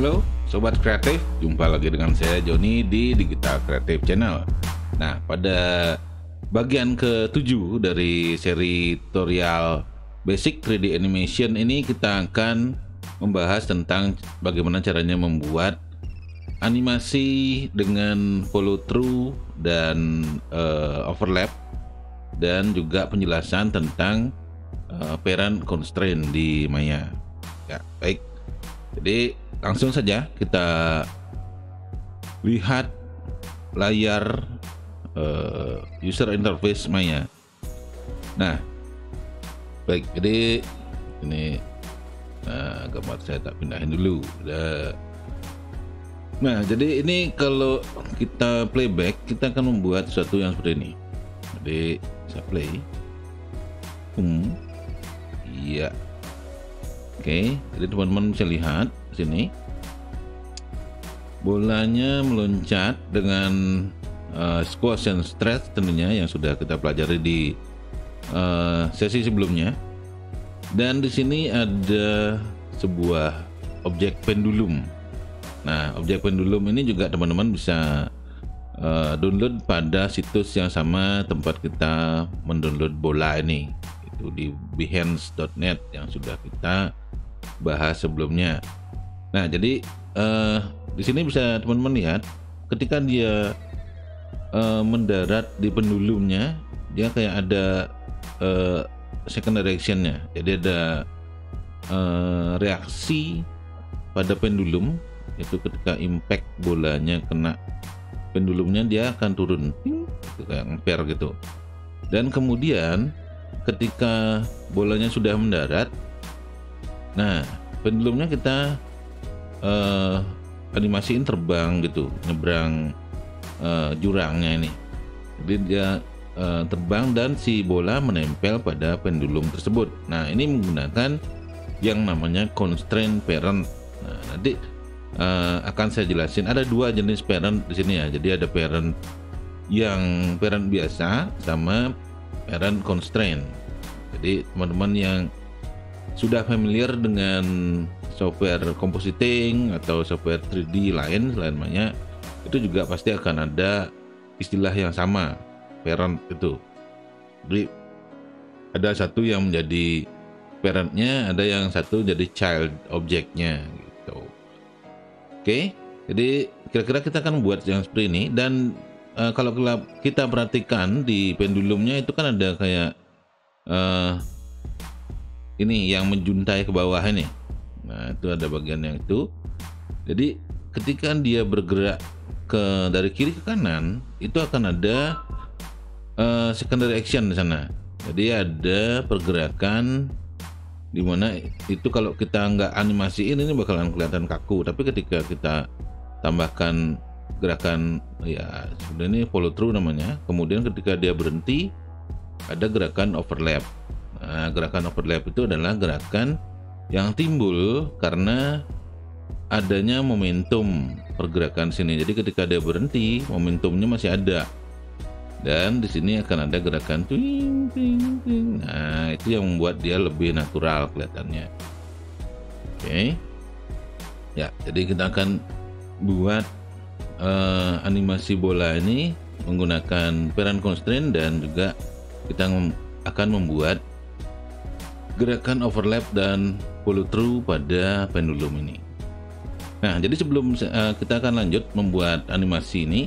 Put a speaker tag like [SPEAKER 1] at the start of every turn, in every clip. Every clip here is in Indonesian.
[SPEAKER 1] Halo Sobat Kreatif, jumpa lagi dengan saya Joni di Digital Kreatif Channel Nah, pada bagian ke-7 dari seri tutorial Basic 3D Animation ini kita akan membahas tentang bagaimana caranya membuat animasi dengan follow through dan uh, overlap dan juga penjelasan tentang uh, parent constraint di Maya. Ya, baik. Jadi langsung saja kita lihat layar uh, user interface Maya. Nah, baik. Jadi ini uh, gambar saya tak pindahin dulu. Nah, jadi ini kalau kita playback, kita akan membuat sesuatu yang seperti ini. Jadi saya play. Hmm. Iya. Oke, jadi teman-teman bisa lihat sini. Bolanya meloncat dengan uh, squash and stretch tentunya yang sudah kita pelajari di uh, sesi sebelumnya. Dan di sini ada sebuah objek pendulum. Nah objek pendulum ini juga teman-teman bisa uh, download pada situs yang sama tempat kita mendownload bola ini itu di behance.net yang sudah kita bahas sebelumnya. Nah, jadi uh, di sini bisa teman-teman lihat ketika dia uh, mendarat di pendulumnya, dia kayak ada uh, secondary actionnya. Jadi ada uh, reaksi pada pendulum itu ketika impact bolanya kena pendulumnya dia akan turun gitu, kayak ampere gitu. Dan kemudian ketika bolanya sudah mendarat Nah, pendulumnya kita uh, animasiin terbang gitu, nyebrang uh, jurangnya ini. Jadi dia uh, terbang dan si bola menempel pada pendulum tersebut. Nah, ini menggunakan yang namanya constraint parent. Nah, nanti uh, akan saya jelasin ada dua jenis parent di sini ya. Jadi ada parent yang parent biasa sama parent constraint. Jadi teman-teman yang sudah familiar dengan software compositing atau software 3D lain selain Maya itu juga pasti akan ada istilah yang sama parent itu jadi ada satu yang menjadi parentnya ada yang satu jadi child objeknya gitu oke jadi kira-kira kita akan buat yang seperti ini dan uh, kalau kita perhatikan di pendulumnya itu kan ada kayak uh, ini yang menjuntai ke bawah ini. Nah, itu ada bagian yang itu. Jadi ketika dia bergerak ke dari kiri ke kanan, itu akan ada uh, secondary action di sana. Jadi ada pergerakan di mana itu kalau kita nggak animasiin ini bakalan kelihatan kaku. Tapi ketika kita tambahkan gerakan ya sebenarnya follow through namanya. Kemudian ketika dia berhenti ada gerakan overlap. Nah, gerakan overlap itu adalah gerakan yang timbul karena adanya momentum pergerakan sini. Jadi ketika dia berhenti, momentumnya masih ada. Dan di sini akan ada gerakan twing, twing, twing. Nah, itu yang membuat dia lebih natural kelihatannya. Oke. Okay. Ya, jadi kita akan buat uh, animasi bola ini menggunakan parent constraint dan juga kita akan membuat gerakan overlap dan follow through pada pendulum ini. Nah, jadi sebelum uh, kita akan lanjut membuat animasi ini,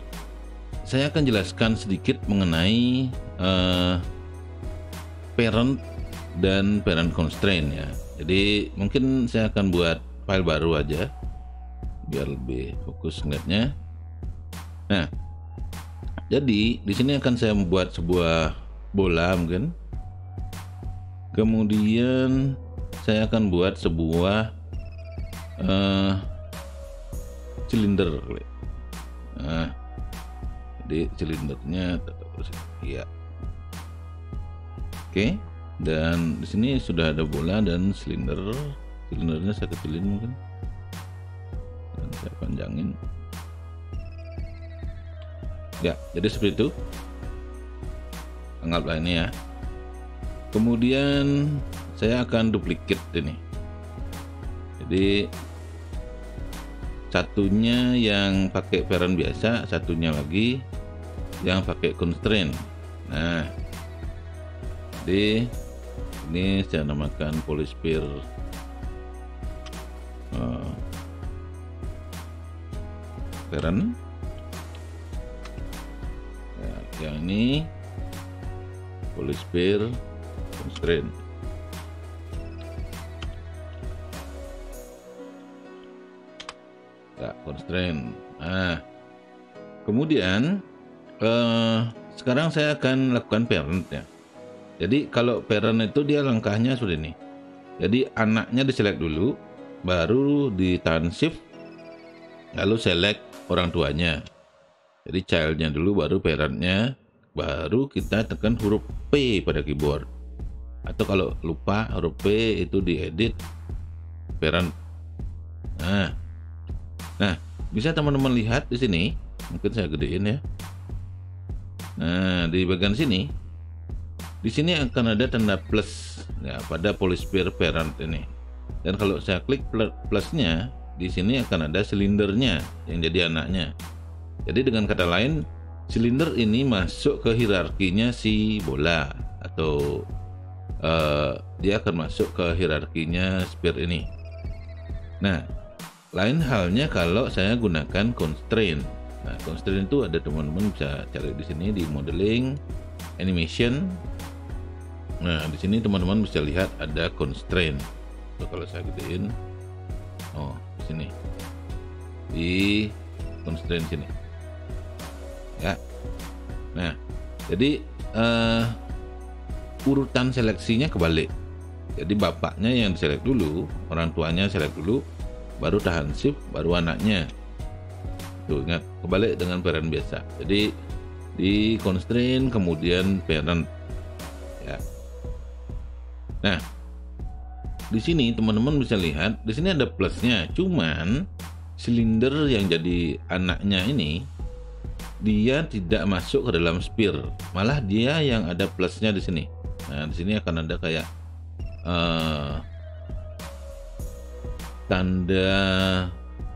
[SPEAKER 1] saya akan jelaskan sedikit mengenai uh, parent dan parent constraint ya. Jadi mungkin saya akan buat file baru aja biar lebih fokus ngeliatnya. Nah, jadi di sini akan saya membuat sebuah bola mungkin. Kemudian saya akan buat sebuah uh, silinder. Nah, jadi silindernya ya oke dan di sini sudah ada bola dan silinder. Silindernya saya kecilin mungkin. Dan saya panjangin ya jadi seperti itu. Anggaplah ini ya. Kemudian saya akan duplicate ini. Jadi satunya yang pakai parent biasa satunya lagi yang pakai constraint. Nah jadi ini saya namakan polysphere uh, parent ya, yang ini polysphere constraint. Ya constraint. Nah kemudian eh, sekarang saya akan lakukan parent ya. Jadi kalau parent itu dia langkahnya sudah ini. Jadi anaknya diselect dulu baru ditahan shift lalu select orang tuanya jadi childnya dulu baru parentnya baru kita tekan huruf P pada keyboard. Atau kalau lupa huruf P itu diedit parent. Nah. Nah bisa teman-teman lihat di sini. Mungkin saya gedein ya. Nah di bagian sini di sini akan ada tanda plus ya pada polysphere parent ini. Dan kalau saya klik plusnya di sini akan ada silindernya yang jadi anaknya jadi dengan kata lain silinder ini masuk ke hierarkinya si bola atau uh, dia akan masuk ke hierarkinya spear ini. Nah, lain halnya kalau saya gunakan constraint. Nah, constraint itu ada teman-teman bisa cari di sini di modeling, animation. Nah, di sini teman-teman bisa lihat ada constraint. So, kalau saya gedein, oh di sini di constraint sini ya. Nah jadi uh, urutan seleksinya kebalik. Jadi bapaknya yang select dulu orang tuanya select dulu baru tahan shift baru anaknya. Tuh ingat kebalik dengan parent biasa. Jadi di constraint kemudian parent ya. Nah di sini teman-teman bisa lihat di sini ada plusnya. Cuman silinder yang jadi anaknya ini dia tidak masuk ke dalam spear, malah dia yang ada plusnya di sini. Nah, di sini akan ada kayak uh, tanda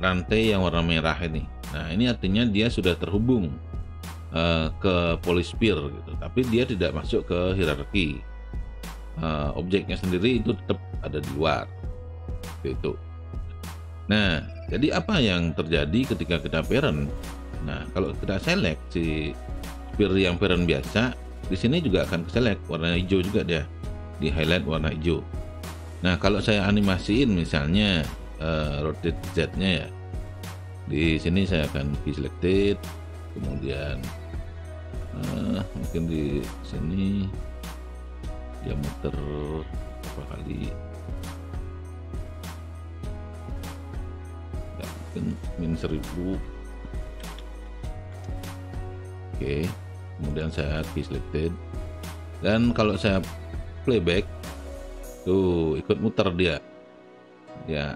[SPEAKER 1] rantai yang warna merah ini. Nah, ini artinya dia sudah terhubung uh, ke polysphere gitu, tapi dia tidak masuk ke hierarki. Uh, objeknya sendiri itu tetap ada di luar. Gitu. Nah, jadi apa yang terjadi ketika kita parent? Nah, kalau kita select si spear yang parent biasa, di sini juga akan select warna hijau juga dia. Di highlight warna hijau. Nah, kalau saya animasiin misalnya uh, rotate Z-nya ya, di sini saya akan key selected, kemudian uh, mungkin di sini diameter berapa kali? Ya, mungkin min 1000 Oke, kemudian saya key selected. Dan kalau saya playback, tuh ikut muter dia. Ya.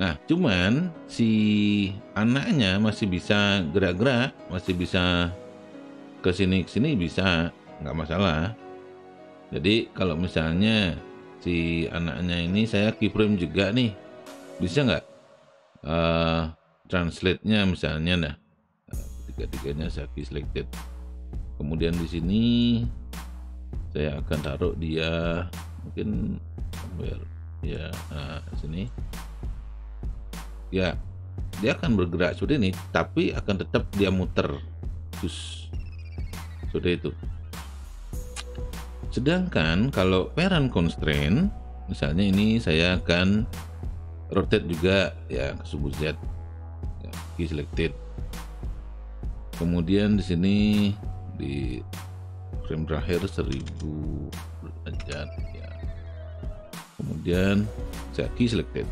[SPEAKER 1] Nah, cuman si anaknya masih bisa gerak-gerak, masih bisa ke sini ke sini bisa, nggak masalah. Jadi kalau misalnya si anaknya ini saya keyframe juga nih, bisa nggak uh, translate-nya misalnya nah tiga-tiganya saya key selected. Kemudian di sini saya akan taruh dia mungkin where ya nah, sini. Ya dia akan bergerak seperti ini tapi akan tetap dia muter. Terus seperti itu. Sedangkan kalau parent constraint misalnya ini saya akan rotate juga ya ke subuh Z ya, key selected kemudian di sini di frame terakhir 1000 derajat ya. Kemudian key selected.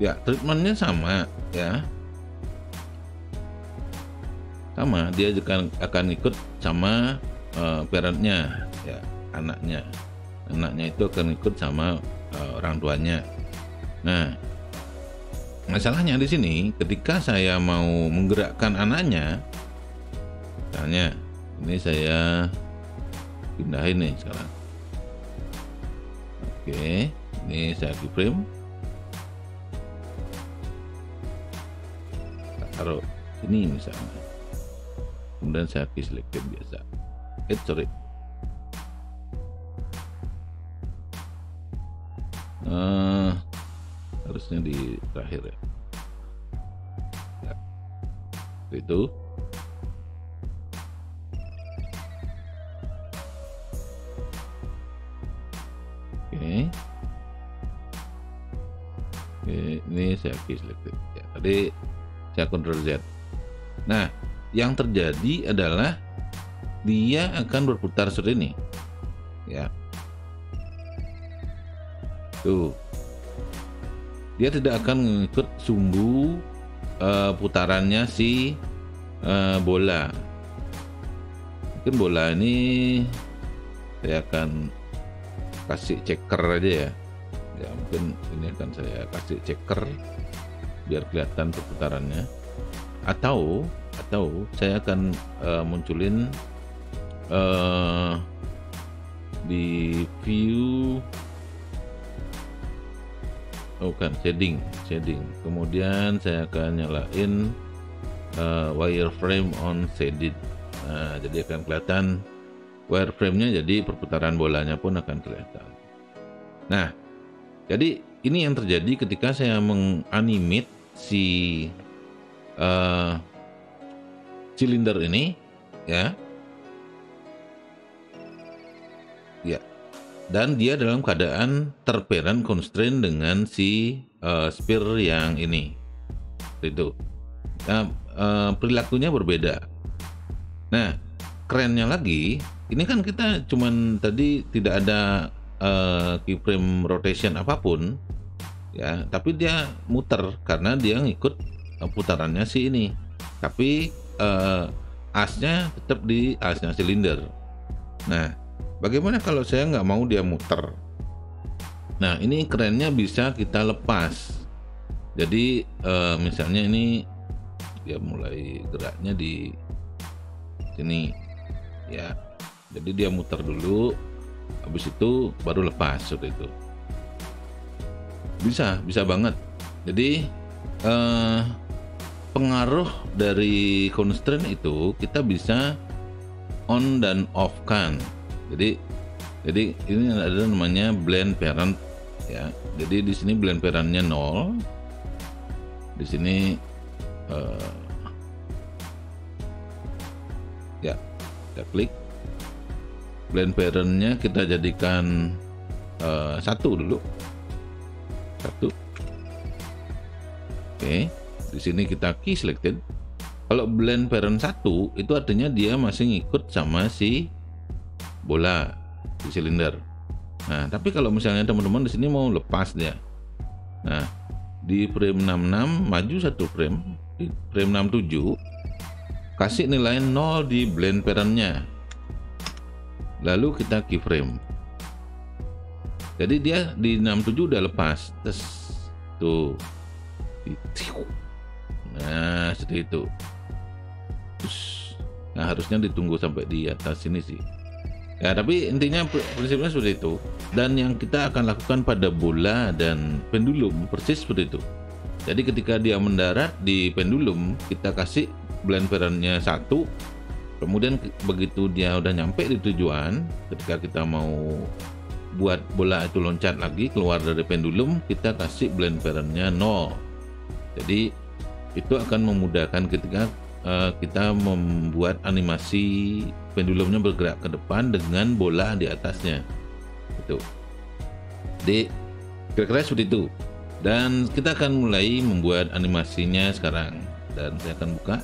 [SPEAKER 1] Ya treatmentnya sama ya. Sama dia juga akan ikut sama uh, parentnya ya anaknya. Anaknya itu akan ikut sama uh, orang tuanya. Nah Masalahnya di sini, ketika saya mau menggerakkan anaknya, misalnya ini saya pindahin nih sekarang. Oke, ini saya keyframe. Taruh sini misalnya. Kemudian saya key selected biasa. Eh, sorry. Uh, harusnya di terakhir ya, ya. itu. Oke. Oke ini saya selected ya tadi saya control Z. Nah yang terjadi adalah dia akan berputar seperti ini. Ya. Tuh dia tidak akan mengikut sumbu uh, putarannya si uh, bola. Mungkin bola ini saya akan kasih checker aja ya. Ya mungkin ini akan saya kasih checker biar kelihatan perputarannya. Atau atau saya akan uh, munculin uh, di view oh kan shading shading. Kemudian saya akan nyalain uh, wireframe on shaded. Nah jadi akan kelihatan wireframe-nya jadi perputaran bolanya pun akan kelihatan. Nah jadi ini yang terjadi ketika saya menganimate si uh, silinder ini ya ya dan dia dalam keadaan terparent constraint dengan si uh, spear yang ini. Itu. Nah, uh, perilakunya berbeda. Nah kerennya lagi ini kan kita cuman tadi tidak ada uh, keyframe rotation apa pun ya. Tapi dia muter karena dia ngikut putarannya si ini. Tapi uh, asnya tetap di asnya silinder. Nah Bagaimana kalau saya nggak mau dia muter? Nah ini kerennya bisa kita lepas. Jadi uh, misalnya ini dia mulai geraknya di sini, ya. Jadi dia muter dulu, habis itu baru lepas seperti itu. Bisa, bisa banget. Jadi uh, pengaruh dari constraint itu kita bisa on dan off kan jadi jadi ini ada namanya blend parent ya. Jadi di sini blend parentnya nol. Di sini uh, ya kita klik. Blend parentnya kita jadikan uh, satu dulu. Satu. Oke di sini kita key selected. Kalau blend parent satu itu artinya dia masih ngikut sama si bola di silinder. Nah, tapi kalau misalnya teman-teman di sini mau lepas dia. Nah, di frame 66 maju satu frame, di frame 67 kasih nilai 0 di blend parentnya. Lalu kita keyframe. Jadi dia di 67 udah lepas. Terus tuh. Nah, seperti itu. Nah, harusnya ditunggu sampai di atas sini sih. Ya, tapi intinya prinsipnya seperti itu. Dan yang kita akan lakukan pada bola dan pendulum persis seperti itu. Jadi ketika dia mendarat di pendulum, kita kasih blend parentnya satu. Kemudian begitu dia udah nyampe di tujuan, ketika kita mau buat bola itu loncat lagi keluar dari pendulum, kita kasih blend parentnya nol. Jadi itu akan memudahkan ketika uh, kita membuat animasi pendulumnya bergerak ke depan dengan bola di atasnya. Itu. Di kira-kira seperti itu. Dan kita akan mulai membuat animasinya sekarang. Dan saya akan buka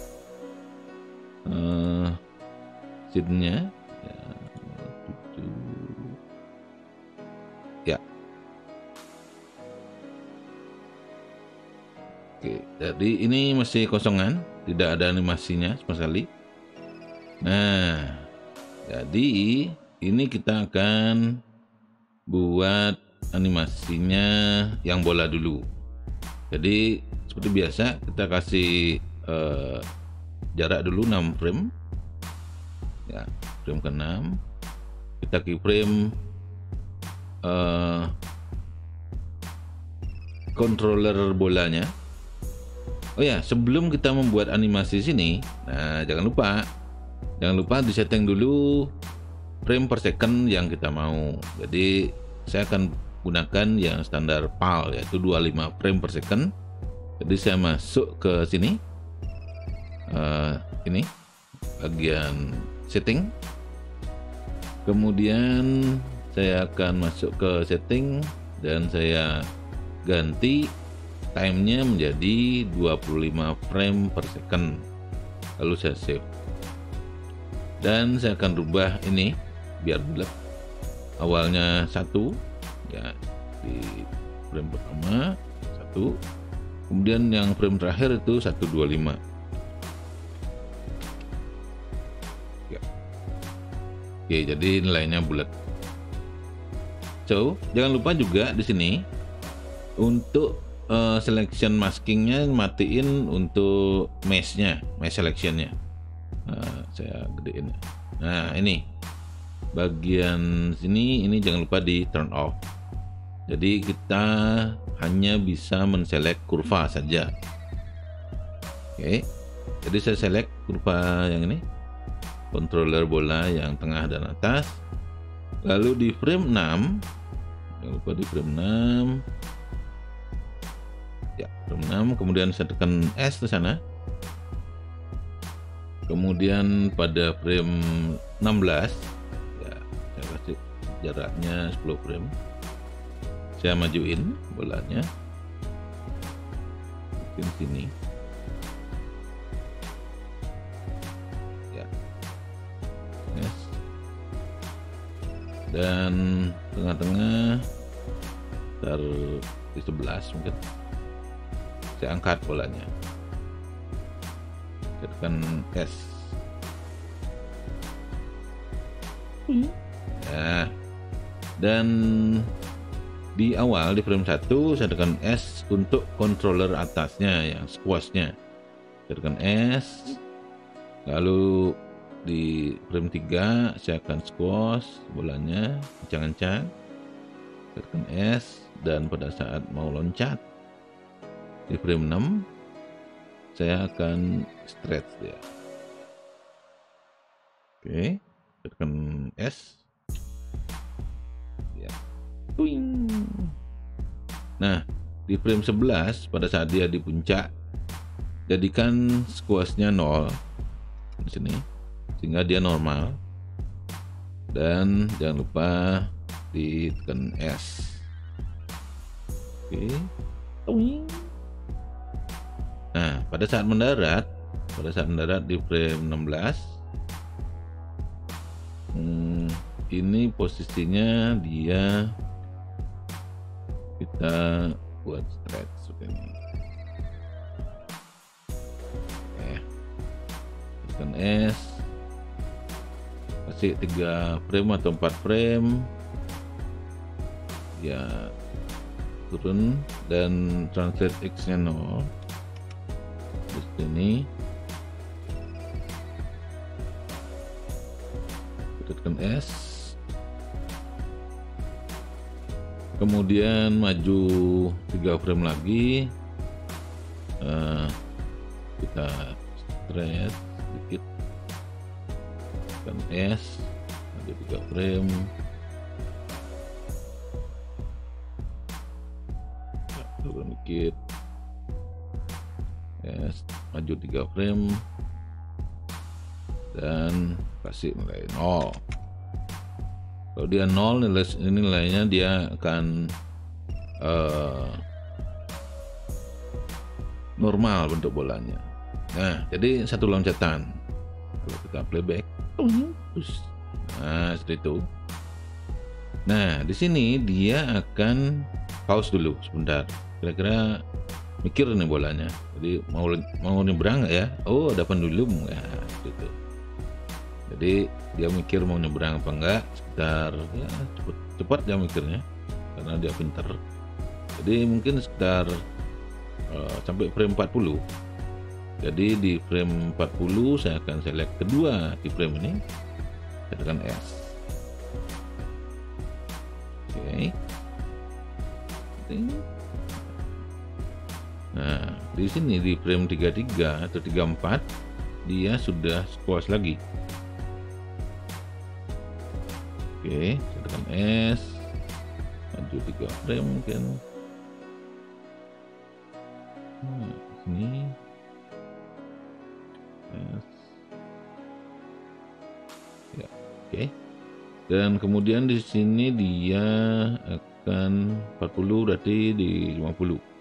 [SPEAKER 1] uh, ya, ya. Oke jadi ini masih kosongan. Tidak ada animasinya sama sekali Nah, jadi ini kita akan buat animasinya yang bola dulu. Jadi seperti biasa kita kasih uh, jarak dulu 6 frame. Ya, frame ke-6. Kita keyframe uh, controller bolanya. Oh ya, sebelum kita membuat animasi sini, nah jangan lupa, jangan lupa disetting dulu frame per second yang kita mau. Jadi saya akan gunakan yang standar PAL yaitu 25 frame per second. Jadi saya masuk ke sini, uh, ini bagian setting. Kemudian saya akan masuk ke setting dan saya ganti timenya menjadi 25 frame per second lalu saya save dan saya akan rubah ini biar bulat. Awalnya satu ya di frame pertama satu. Kemudian yang frame terakhir itu 125 ya. Oke jadi nilainya bulat. So jangan lupa juga di sini untuk uh, selection maskingnya matiin untuk mesh-nya, mesh selectionnya. Nah, saya gedein. Nah ini bagian sini ini jangan lupa di turn off. Jadi kita hanya bisa menselect kurva saja. Oke, jadi saya select kurva yang ini, controller bola yang tengah dan atas. Lalu di frame 6, jangan lupa di frame 6 ya frame 6 kemudian saya tekan S ke sana kemudian pada frame 16 ya saya kasih jaraknya 10 frame. Saya majuin bolanya. Mungkin sini. Ya. Dan tengah-tengah tar di 11 mungkin. Saya angkat bolanya tekan S ya. Dan di awal di frame 1 saya tekan S untuk controller atasnya yang squashnya. Saya tekan S. Lalu di frame 3 saya akan squash bolanya kencang-kencang. Tekan S dan pada saat mau loncat di frame 6 saya akan stretch dia. Oke tekan S. Ya. Tuing. nah di frame 11 pada saat dia di puncak jadikan squashnya 0 di sini sehingga dia normal. Dan jangan lupa ditekan S. Oke. Tuing. Nah, pada saat mendarat, pada saat mendarat di frame 16, hmm, ini posisinya dia kita buat stretch seperti ini. Oke, tekan S, kasih 3 frame atau 4 frame, ya turun dan translate X nya 0 di sini tekan S. Kemudian maju 3 frame lagi. Uh, kita stretch sedikit. Tekan S maju 3 frame maju 3 frame. Dan kasih nilai 0 kalau dia 0 nilai ini nilainya dia akan uh, normal bentuk bolanya. Nah jadi satu loncatan. Kalau kita playback nah seperti itu. Nah di sini dia akan pause dulu sebentar. Kira-kira mikir nih bolanya. Jadi mau mau nyebrang ya? Oh ada pendulum. Ya gitu. Jadi dia mikir mau nyebrang apa enggak sekitar ya cepet cepat dia mikirnya karena dia pinter. Jadi mungkin sekitar uh, sampai frame 40 jadi di frame 40 saya akan select kedua di frame ini saya tekan S. Oke. Okay. Nah, di sini di frame 33 atau 34 dia sudah squash lagi. Oke, saya tekan S. Maju 3 frame mungkin. Nah, sini. S. Ya, oke. Dan kemudian di sini dia akan 40 berarti di 50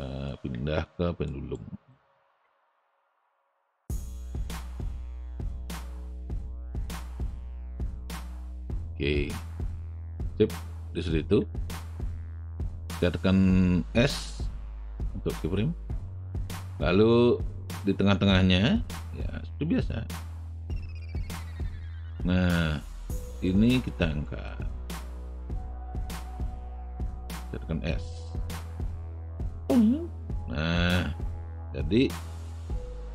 [SPEAKER 1] ya pindah ke pendulum. Oke. Sip. Di situ kita tekan S untuk keyframe. Lalu di tengah-tengahnya ya seperti biasa. Nah ini kita angkat. Kita tekan S jadi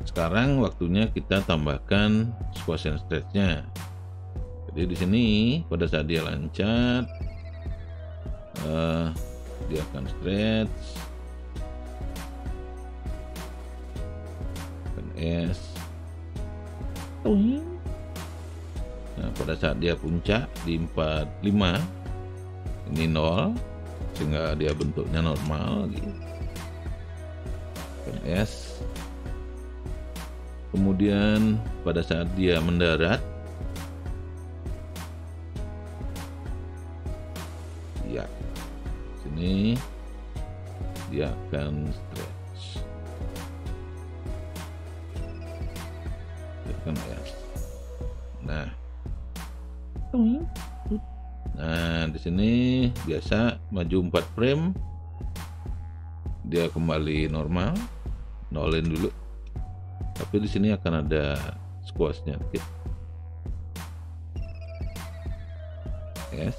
[SPEAKER 1] sekarang waktunya kita tambahkan squash and stretch-nya. Jadi di sini pada saat dia lancar, uh, dia akan stretch. Dan S. Nah, pada saat dia puncak di 45 ini 0 sehingga dia bentuknya normal gitu S kemudian pada saat dia mendarat ya sini dia akan stretch. Tekan S nah. Nah di sini biasa maju 4 frame dia kembali normal nolin dulu. Tapi di sini akan ada squashnya dikit. Yes.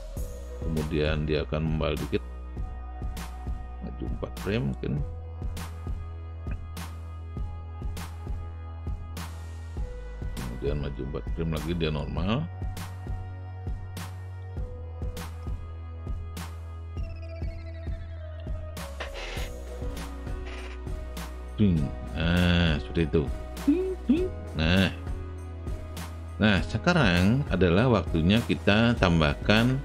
[SPEAKER 1] Kemudian dia akan membal dikit. Maju 4 frame mungkin. Kemudian maju 4 frame lagi dia normal Nah, seperti itu. Nah, nah sekarang adalah waktunya kita tambahkan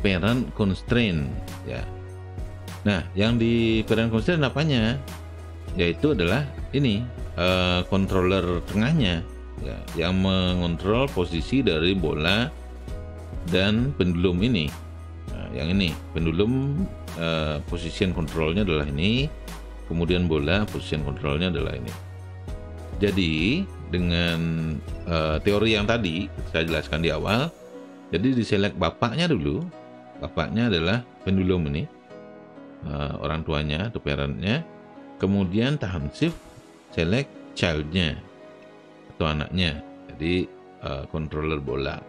[SPEAKER 1] parent constraint ya. Nah, yang di parent constraint apanya? Yaitu adalah ini uh, controller tengahnya ya, yang mengontrol posisi dari bola dan pendulum ini. Nah, yang ini pendulum uh, position controlnya adalah ini kemudian bola position controlnya adalah ini. Jadi dengan uh, teori yang tadi saya jelaskan di awal jadi di select bapaknya dulu. Bapaknya adalah pendulum ini uh, orang tuanya atau parentnya. Kemudian tahan shift select childnya atau anaknya. Jadi uh, controller bola.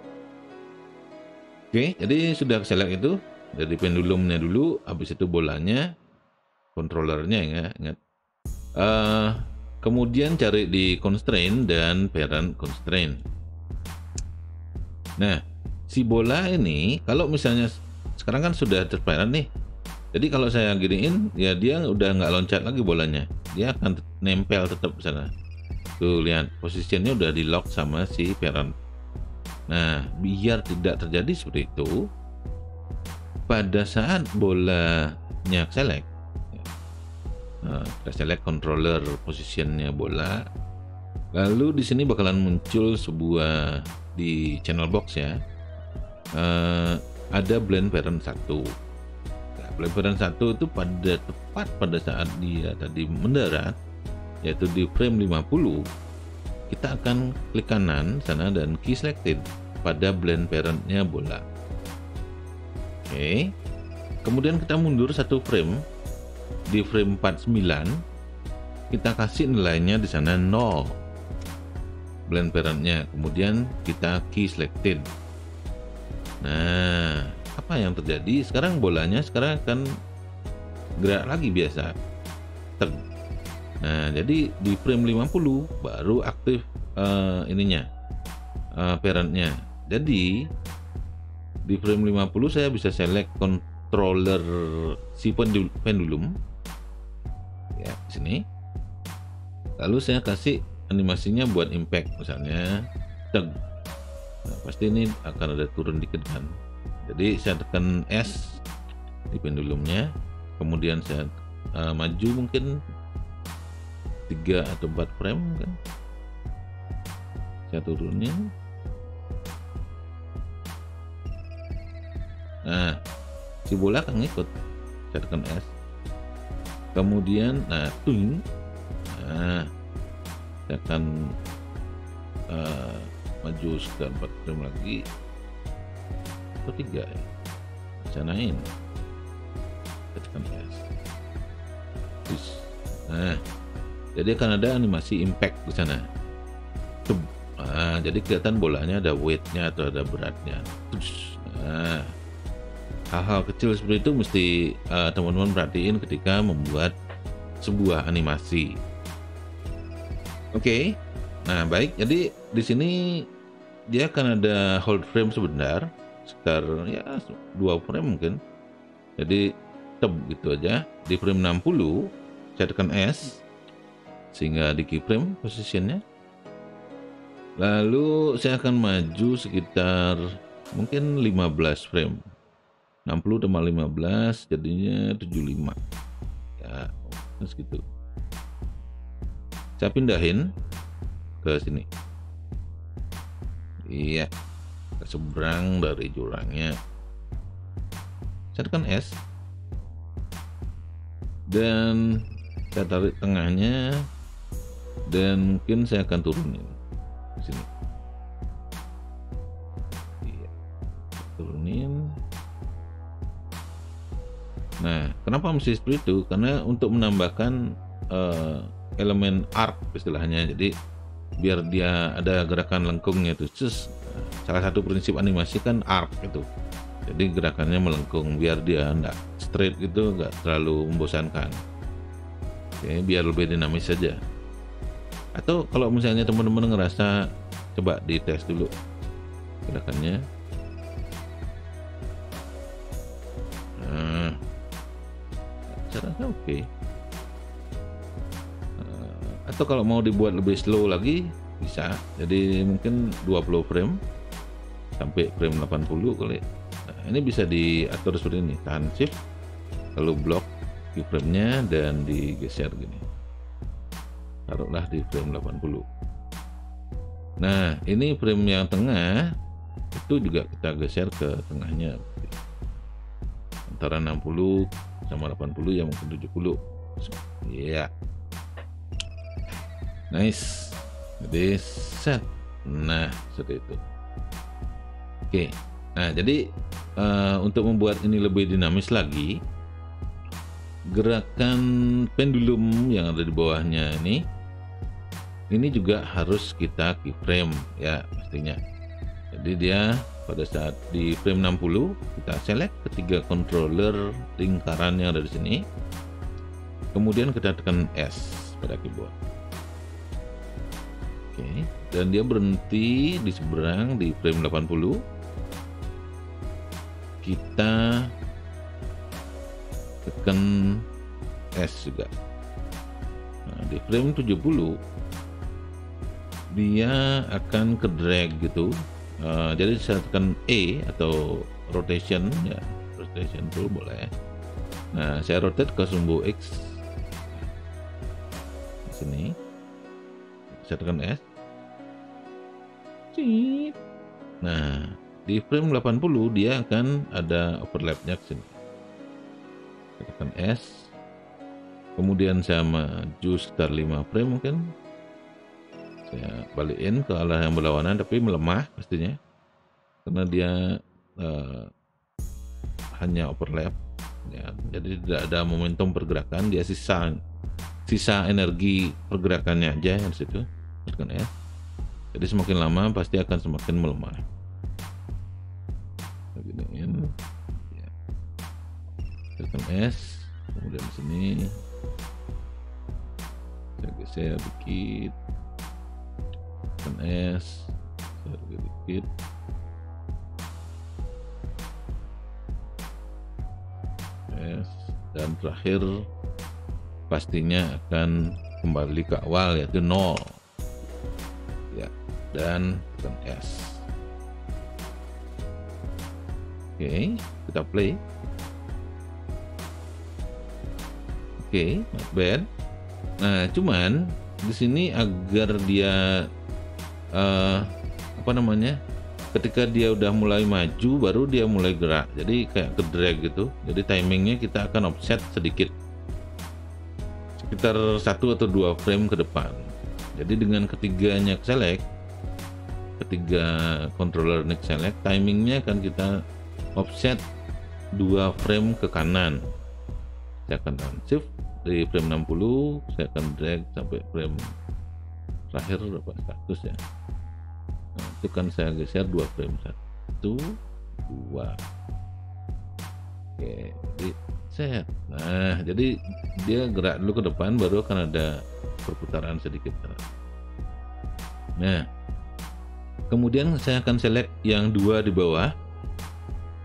[SPEAKER 1] Oke jadi sudah select itu dari pendulumnya dulu habis itu bolanya controllernya ya ingat. Uh, kemudian cari di constraint dan parent constraint. Nah si bola ini kalau misalnya sekarang kan sudah transparent nih. Jadi kalau saya giniin ya dia udah nggak loncat lagi bolanya. Dia akan nempel tetap sana. Tuh lihat posisinya udah di lock sama si parent. Nah biar tidak terjadi seperti itu pada saat bolanya select Nah, kita select controller positionnya bola. Lalu di sini bakalan muncul sebuah di channel box ya. Uh, ada blend parent 1. Nah, blend parent 1 itu pada tepat pada saat dia tadi mendarat yaitu di frame 50 kita akan klik kanan sana dan key selected pada blend parentnya bola. Oke. Okay. Kemudian kita mundur satu frame di frame 49 kita kasih nilainya di sana 0 blend parentnya kemudian kita key selected. Nah apa yang terjadi? Sekarang bolanya sekarang akan gerak lagi biasa. Ter nah jadi di frame 50 baru aktif uh, ininya uh, parentnya jadi di frame 50 saya bisa select controller si pendulum. Ya sini. Lalu saya kasih animasinya buat impact misalnya. Teg nah, pasti ini akan ada turun dikit kan. Jadi saya tekan S di pendulumnya. Kemudian saya uh, maju mungkin 3 atau 4 frame kan. Saya turunin. Nah si bola akan ngikut tekan S. Kemudian nah tuh nah saya akan uh, maju sekitar 4 frame lagi. Atau 3 ya? Naikin tekan S. Nah jadi akan ada animasi impact di sana. Nah, jadi kelihatan bolanya ada weightnya atau ada beratnya. Nah hal-hal kecil seperti itu mesti uh, teman-teman perhatiin ketika membuat sebuah animasi. Oke. Okay. nah baik. Jadi di sini dia akan ada hold frame sebentar sekitar ya dua frame mungkin. Jadi tab gitu aja. Di frame 60 saya tekan S sehingga di keyframe posisinya. Lalu saya akan maju sekitar mungkin 15 frame 60 tambah 15 jadinya 75 ya segitu saya pindahin ke sini. Iya ke seberang dari jurangnya. Saya tekan S. Dan saya tarik tengahnya dan mungkin saya akan turunin sini. Iya. turunin nah kenapa mesti seperti itu? Karena untuk menambahkan uh, elemen arc istilahnya. Jadi biar dia ada gerakan lengkungnya itu. Cus, salah satu prinsip animasi kan arc itu jadi gerakannya melengkung biar dia enggak straight gitu enggak terlalu membosankan. Oke biar lebih dinamis saja. Atau kalau misalnya teman-teman ngerasa coba dites dulu gerakannya okay. Eh, atau kalau mau dibuat lebih slow lagi bisa. Jadi mungkin 20 frame sampai frame 80 kali. Ini bisa diatur seperti ini. Tahan shift lalu blok keyframe-nya dan digeser gini. Taruhlah di frame 80 nah ini frame yang tengah itu juga kita geser ke tengahnya. Antara 60 sama 80 ya mungkin 70 ya yeah. nice. Jadi set. Nah seperti itu. Oke. Okay. nah jadi uh, untuk membuat ini lebih dinamis lagi gerakan pendulum yang ada di bawahnya ini ini juga harus kita keyframe ya pastinya jadi dia pada saat di frame 60 kita select ketiga controller lingkaran yang ada di sini. Kemudian kita tekan S pada keyboard. Oke dan dia berhenti di seberang di frame 80 kita tekan S juga. Nah, di frame 70 dia akan ke drag gitu uh, jadi saya tekan E atau rotation ya rotation tool boleh. Nah saya rotate ke sumbu X. Di sini. Saya tekan S. Nah di frame 80 dia akan ada overlapnya ke sini. Saya tekan S. Kemudian saya maju sekitar 5 frame mungkin saya balikin ke arah yang berlawanan tapi melemah pastinya. Karena dia uh, hanya overlap ya. Jadi tidak ada momentum pergerakan dia sisa sisa energi pergerakannya aja yang situ tekan S jadi semakin lama pasti akan semakin melemah. Giniin ya. S kemudian di sini. Saya geser dikit S saya dikit S dan terakhir pastinya akan kembali ke awal yaitu 0 ya dan tekan S. Oke kita play. Oke not bad nah cuman di sini agar dia uh, apa namanya ketika dia udah mulai maju baru dia mulai gerak. Jadi kayak ke drag gitu. Jadi timingnya kita akan offset sedikit. Sekitar satu atau dua frame ke depan. Jadi dengan ketiganya select ketiga controller neck select timingnya akan kita offset dua frame ke kanan. Saya akan shift dari frame 60 saya akan drag sampai frame terakhir berapa? 100 ya. Nah, itu kan saya geser dua frame. Satu dua. Oke jadi set. Nah jadi dia gerak dulu ke depan baru akan ada perputaran sedikit. Nah kemudian saya akan select yang dua di bawah.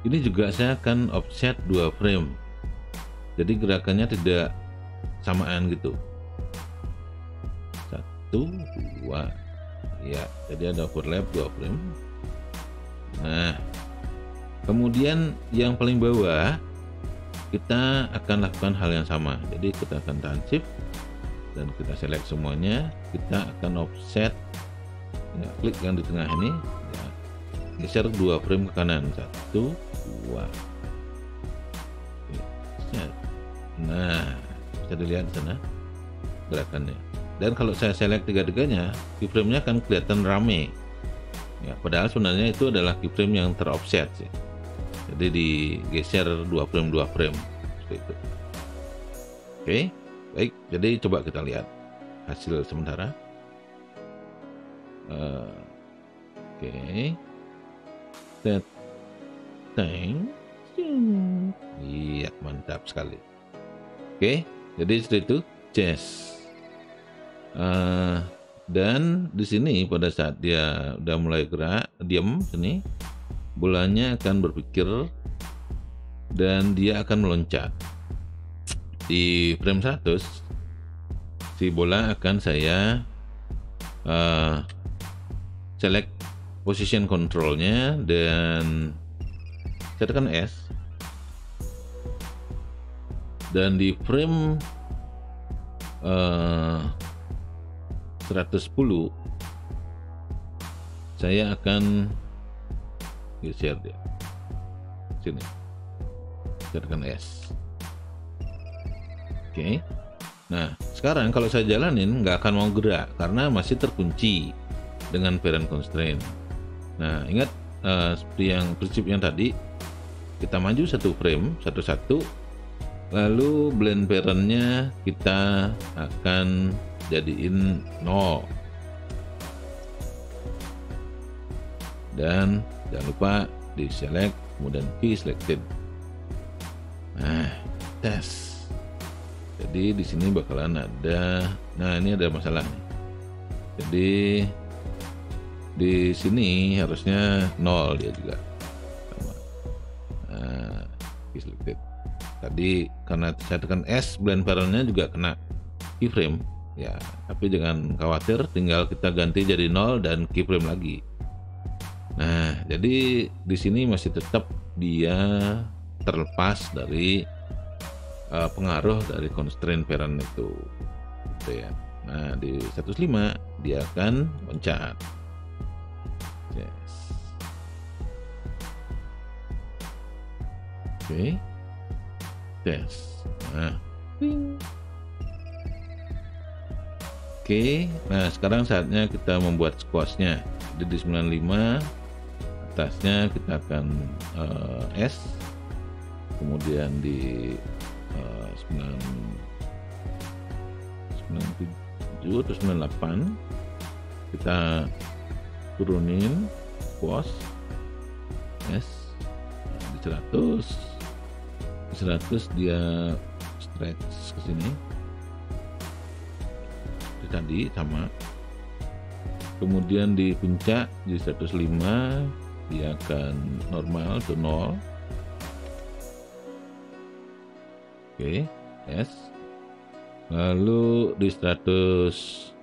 [SPEAKER 1] Ini juga saya akan offset dua frame. Jadi gerakannya tidak samaan gitu satu dua. Ya jadi ada overlap dua frame. Nah kemudian yang paling bawah kita akan lakukan hal yang sama. Jadi kita akan tahan dan kita select semuanya. Kita akan offset. Ya, klik yang di tengah ini. Ya, geser dua frame ke kanan. Satu dua. Nah bisa dilihat di sana gerakannya dan kalau saya select tiga-tiganya keyframe-nya akan kelihatan rame. Ya padahal sebenarnya itu adalah keyframe yang teroffset sih. Jadi digeser dua frame dua frame seperti itu. Oke baik. Jadi coba kita lihat hasil sementara. Uh, oke. Okay. setting iya mantap sekali. Oke jadi seperti itu. Jazz uh, dan di sini pada saat dia udah mulai gerak diam sini bolanya akan berpikir dan dia akan meloncat. Di frame 100 si bola akan saya uh, select position controlnya dan saya tekan S. Dan di frame uh, 110 saya akan geser dia. Sini. Tekan S. Oke. Okay. nah sekarang kalau saya jalanin nggak akan mau gerak karena masih terkunci dengan parent constraint. Nah ingat uh, seperti yang prinsip yang tadi kita maju satu frame satu-satu lalu blend parentnya kita akan jadiin 0 dan jangan lupa di select kemudian key selected nah tes. Jadi di sini bakalan ada nah ini ada masalah nih. Jadi di sini harusnya 0 dia juga. Sama. Nah key selected tadi karena saya tekan S blend parentnya juga kena keyframe ya tapi jangan khawatir tinggal kita ganti jadi nol dan keyframe lagi. Nah jadi di sini masih tetap dia terlepas dari uh, pengaruh dari constraint parent itu. Gitu ya. Nah di 105 dia akan loncat. Yes. Oke. Okay tes nah Oke, nah sekarang saatnya kita membuat squashnya. Jadi di 95 atasnya kita akan uh, S, kemudian di uh, 9, 97 atau 98 kita turunin squash S di 100 100 dia stretch ke sini tadi sama kemudian di puncak di 105 dia akan normal ke 0 Oke, S. Lalu di 110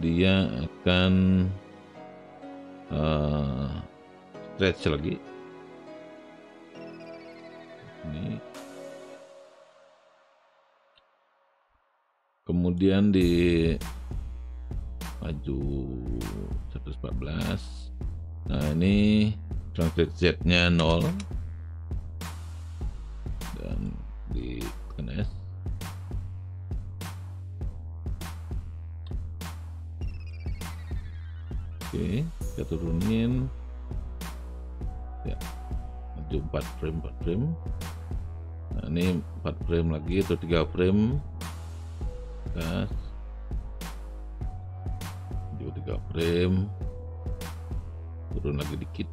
[SPEAKER 1] dia akan uh, stretch lagi. Ini. Kemudian di maju 114. Nah, ini translate Z-nya 0 dan di S Oke, kita turunin. Ya, maju 4 frame, 4 frame. Nah, ini 4 frame lagi atau 3 frame. Gas. Maju 3 frame. Turun lagi dikit.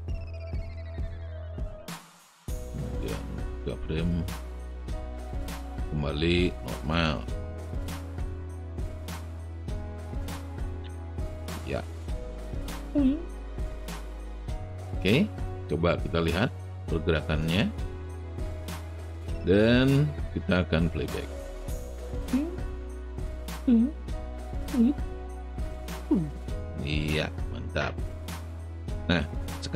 [SPEAKER 1] Kemudian 3 frame. Kembali normal. Oke, coba kita lihat pergerakannya. Dan kita akan playback. Iya,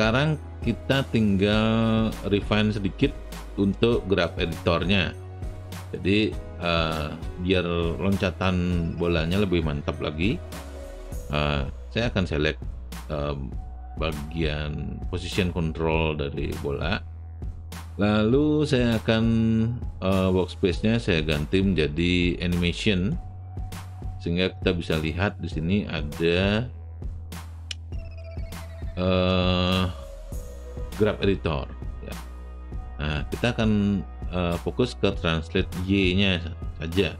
[SPEAKER 1] sekarang kita tinggal refine sedikit untuk graph editornya. Jadi uh, biar loncatan bolanya lebih mantap lagi, uh, saya akan select um, bagian position control dari bola. Lalu saya akan uh, workspace-nya saya ganti menjadi animation sehingga kita bisa lihat di sini ada uh, graph editor. Ya. Nah kita akan uh, fokus ke translate Y-nya saja.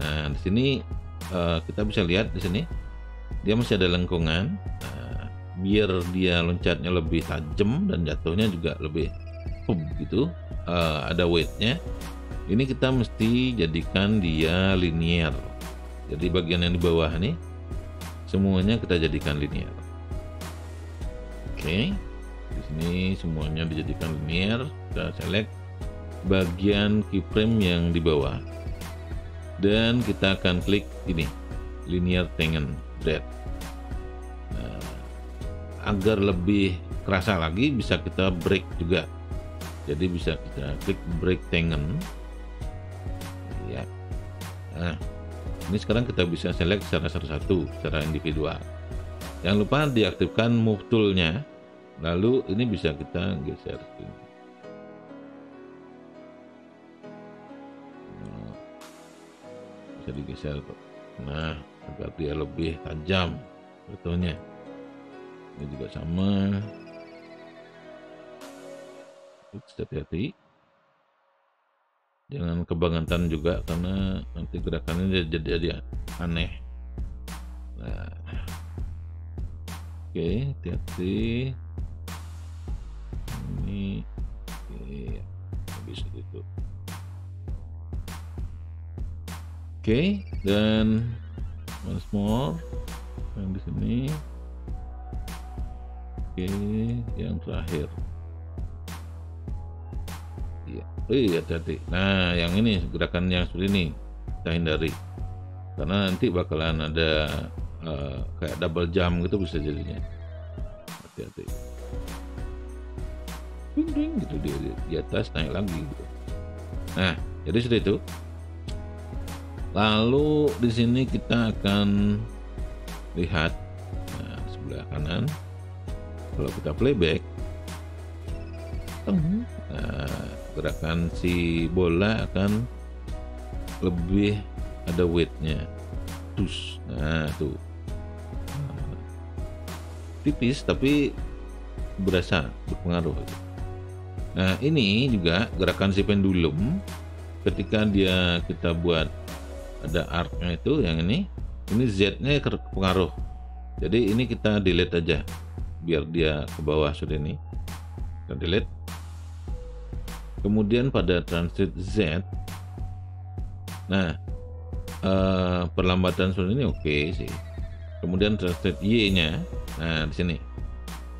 [SPEAKER 1] Nah di sini uh, kita bisa lihat di sini dia masih ada lengkungan. Nah, biar dia loncatnya lebih tajam dan jatuhnya juga lebih pum gitu uh, ada weightnya ini kita mesti jadikan dia linear jadi bagian yang di bawah nih semuanya kita jadikan linear oke di sini semuanya dijadikan linear kita select bagian keyframe yang di bawah. Dan kita akan klik ini linear tangen bread agar lebih kerasa lagi bisa kita break juga. Jadi bisa kita klik break tangen ya nah ini sekarang kita bisa select secara satu-satu secara individual jangan lupa diaktifkan move toolnya. Lalu ini bisa kita geser nah, bisa digeser nah agar dia lebih tajam betulnya. Ini juga sama. Ups, hati-hati. Jangan kebangetan juga karena nanti gerakannya jadi jadi aneh. Nah oke hati-hati ini oke bisa itu oke dan once more yang di sini Oke, yang terakhir. Iya, eh hati-hati. Nah, yang ini gerakan yang seperti ini kita hindari. Karena nanti bakalan ada uh, kayak double jump gitu bisa jadinya. Hati-hati. Ding, ding gitu di, di atas naik lagi gitu. Nah, jadi sudah itu. Lalu di sini kita akan lihat nah, sebelah kanan kalau kita playback nah, gerakan si bola akan lebih ada weightnya terus nah tuh tipis tapi berasa berpengaruh. Nah ini juga gerakan si pendulum ketika dia kita buat ada arcnya itu yang ini ini Z nya pengaruh jadi ini kita delete aja biar dia ke bawah sudah ini. Kita delete. Kemudian pada transit Z nah eh, perlambatan sudah ini oke okay sih. Kemudian transit Y nya nah di sini.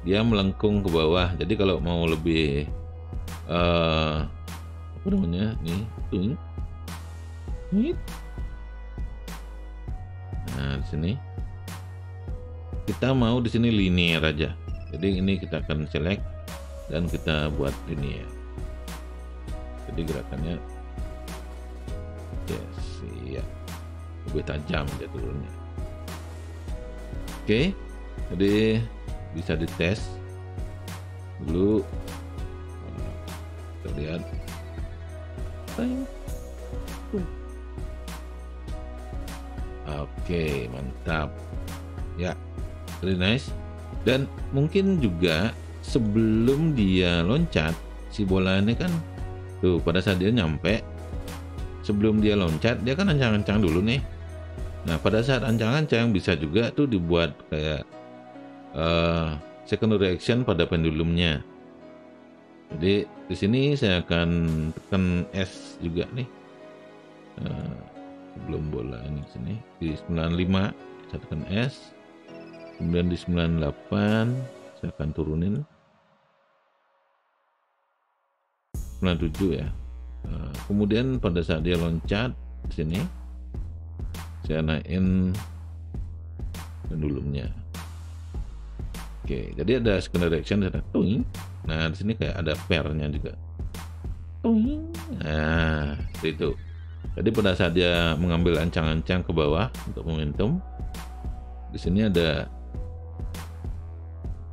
[SPEAKER 1] Dia melengkung ke bawah. Jadi kalau mau lebih uh, apa namanya? Nih tuh nah di sini. Kita mau di sini linear aja. Jadi ini kita akan select dan kita buat linear jadi gerakannya yes iya lebih tajam dia turunnya. Oke jadi bisa dites. Dulu kita lihat oke mantap. Ya very nice. Dan mungkin juga sebelum dia loncat si bola ini kan tuh pada saat dia nyampe sebelum dia loncat dia kan ancang-ancang dulu nih. Nah pada saat ancang-ancang bisa juga tuh dibuat kayak uh, secondary action pada pendulumnya. Jadi di sini saya akan tekan S juga nih. Uh, sebelum bola ini sini. Di 95 saya tekan S. Kemudian di 98 saya akan turunin. 97 ya. Nah, kemudian pada saat dia loncat di sini saya naikin pendulumnya oke jadi ada secondary action ada tuing nah di sini kayak ada pairnya juga tuing nah itu jadi pada saat dia mengambil ancang-ancang ke bawah untuk momentum di sini ada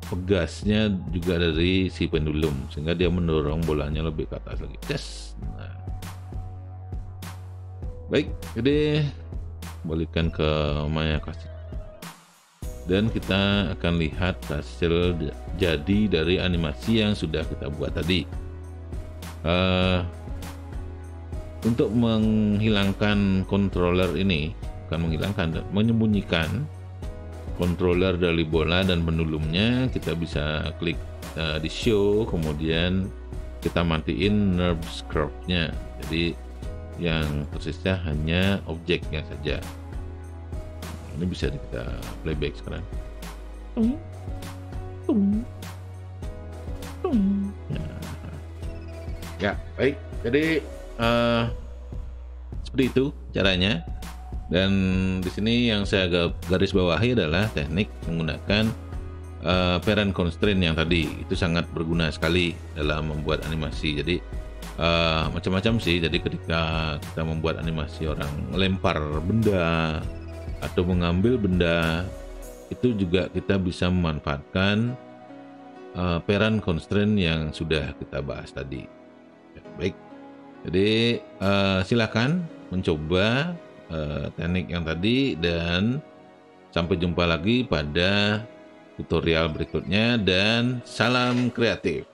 [SPEAKER 1] pegasnya juga dari si pendulum sehingga dia mendorong bolanya lebih ke atas lagi. Yes. Nah. Baik, jadi balikan ke Maya Kasih. Dan kita akan lihat hasil jadi dari animasi yang sudah kita buat tadi. Uh, untuk menghilangkan controller ini, bukan menghilangkan, menyembunyikan controller dari bola dan pendulumnya kita bisa klik uh, di show kemudian kita matiin nerve curve-nya jadi yang tersisa hanya objeknya saja ini bisa kita playback sekarang. Ya, ya baik. Jadi uh, seperti itu caranya. Dan di sini yang saya garis bawahi adalah teknik menggunakan uh, parent constraint yang tadi. Itu sangat berguna sekali dalam membuat animasi. Jadi uh, macam-macam sih. Jadi ketika kita membuat animasi orang melempar benda atau mengambil benda itu juga kita bisa memanfaatkan uh, parent constraint yang sudah kita bahas tadi. Ya, baik. Jadi uh, silakan mencoba uh, teknik yang tadi dan sampai jumpa lagi pada tutorial berikutnya dan salam kreatif.